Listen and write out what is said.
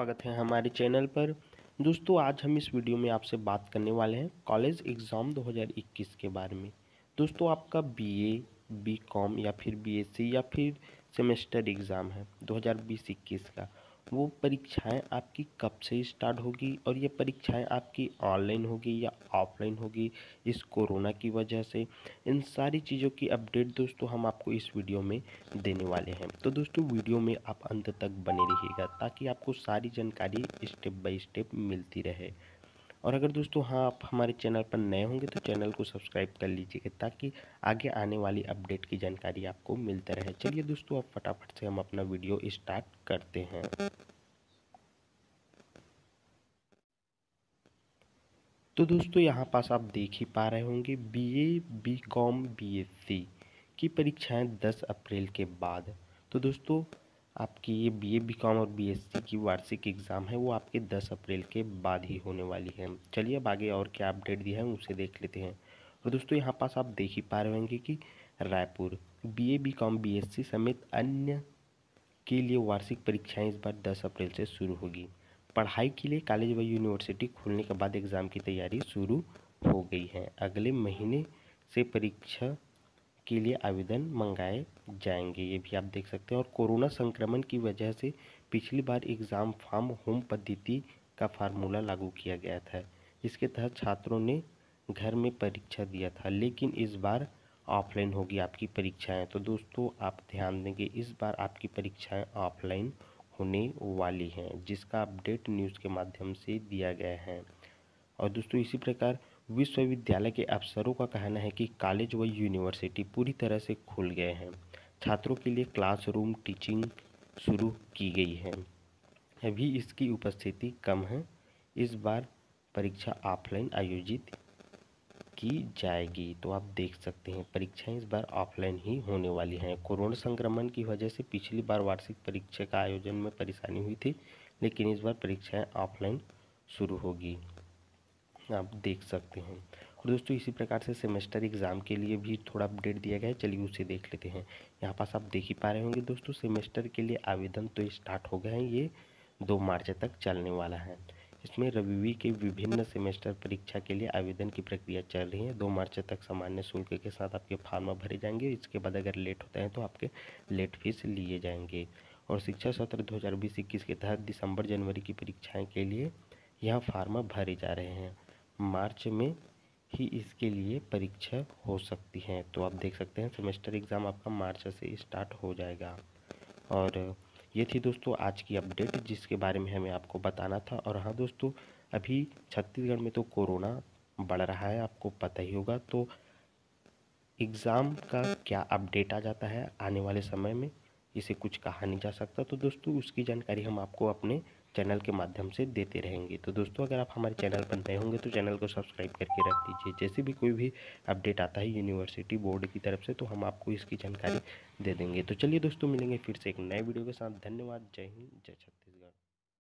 स्वागत है हमारे चैनल पर। दोस्तों आज हम इस वीडियो में आपसे बात करने वाले हैं कॉलेज एग्ज़ाम 2021 के बारे में। दोस्तों आपका बीए, बीकॉम या फिर बीएससी या फिर सेमेस्टर एग्ज़ाम है 2020-21 का। वो परीक्षाएँ आपकी कब से स्टार्ट होगी और ये परीक्षाएँ आपकी ऑनलाइन होगी या ऑफलाइन होगी इस कोरोना की वजह से? इन सारी चीज़ों की अपडेट दोस्तों हम आपको इस वीडियो में देने वाले हैं। तो दोस्तों, वीडियो में आप अंत तक बने रहिएगा ताकि आपको सारी जानकारी स्टेप बाय स्टेप मिलती रहे। और अगर दोस्तों हाँ आप हमारे चैनल पर नए होंगे तो चैनल को सब्सक्राइब कर लीजिएगा ताकि आगे आने वाली अपडेट की जानकारी आपको मिलता रहे। चलिए दोस्तों, अब फटाफट से हम अपना वीडियो स्टार्ट करते हैं। तो दोस्तों यहाँ पास आप देख ही पा रहे होंगे B A B com B S C की परीक्षाएँ 10 अप्रैल के बाद। तो दोस्तों, आपकी ये बी ए बी कॉम और बी एस सी की वार्षिक एग्ज़ाम है, वो आपके दस अप्रैल के बाद ही होने वाली है। चलिए अब आगे और क्या अपडेट दिया है उसे देख लेते हैं। और दोस्तों, यहाँ पास आप देख ही पा रहे होंगे कि रायपुर बी ए समेत अन्य के लिए वार्षिक परीक्षाएँ इस बार दस अप्रैल से शुरू होगी। पढ़ाई के लिए कॉलेज व यूनिवर्सिटी खुलने के बाद एग्ज़ाम की तैयारी शुरू हो गई है। अगले महीने से परीक्षा के लिए आवेदन मंगाए जाएँगे, ये भी आप देख सकते हैं। और कोरोना संक्रमण की वजह से पिछली बार एग्ज़ाम फॉर्म होम पद्धति का फार्मूला लागू किया गया था। इसके तहत छात्रों ने घर में परीक्षा दिया था, लेकिन इस बार ऑफलाइन होगी आपकी परीक्षाएँ। तो दोस्तों, आप ध्यान देंगे, इस बार आपकी परीक्षाएँ ऑफलाइन होने वाली हैं, जिसका अपडेट न्यूज़ के माध्यम से दिया गया है। और दोस्तों, इसी प्रकार विश्वविद्यालय के अफसरों का कहना है कि कॉलेज व यूनिवर्सिटी पूरी तरह से खुल गए हैं। छात्रों के लिए क्लासरूम टीचिंग शुरू की गई है। अभी इसकी उपस्थिति कम है। इस बार परीक्षा ऑफलाइन आयोजित की जाएगी। तो आप देख सकते हैं, परीक्षाएँ इस बार ऑफलाइन ही होने वाली हैं। कोरोना संक्रमण की वजह से पिछली बार वार्षिक परीक्षा का आयोजन में परेशानी हुई थी, लेकिन इस बार परीक्षाएँ ऑफलाइन शुरू होगी। आप देख सकते हैं। और दोस्तों, इसी प्रकार से सेमेस्टर एग्ज़ाम के लिए भी थोड़ा अपडेट दिया गया है। चलिए उसे देख लेते हैं। यहाँ पास आप देख ही पा रहे होंगे दोस्तों, सेमेस्टर के लिए आवेदन तो स्टार्ट हो गए हैं। ये दो मार्च तक चलने वाला है। इसमें रविवी के विभिन्न सेमेस्टर परीक्षा के लिए आवेदन की प्रक्रिया चल रही है। दो मार्च तक सामान्य शुल्क के साथ आपके फार्म भरे जाएँगे। इसके बाद अगर लेट होता है तो आपके लेट फ़ीस लिए जाएँगे। और शिक्षा सत्र दो हज़ार बीस इक्कीस के तहत दिसंबर जनवरी की परीक्षाएँ के लिए यह फार्म भरे जा रहे हैं। मार्च में ही इसके लिए परीक्षा हो सकती है। तो आप देख सकते हैं, सेमेस्टर एग्ज़ाम आपका मार्च से स्टार्ट हो जाएगा। और ये थी दोस्तों आज की अपडेट, जिसके बारे में हमें आपको बताना था। और हाँ दोस्तों, अभी छत्तीसगढ़ में तो कोरोना बढ़ रहा है, आपको पता ही होगा। तो एग्ज़ाम का क्या अपडेट आ जाता है आने वाले समय में, इसे कुछ कहा नहीं जा सकता। तो दोस्तों, उसकी जानकारी हम आपको अपने चैनल के माध्यम से देते रहेंगे। तो दोस्तों, अगर आप हमारे चैनल पर नए होंगे तो चैनल को सब्सक्राइब करके रख दीजिए। जैसे भी कोई भी अपडेट आता है यूनिवर्सिटी बोर्ड की तरफ़ से तो हम आपको इसकी जानकारी दे देंगे। तो चलिए दोस्तों, मिलेंगे फिर से एक नए वीडियो के साथ। धन्यवाद। जय हिंद, जय छत्तीस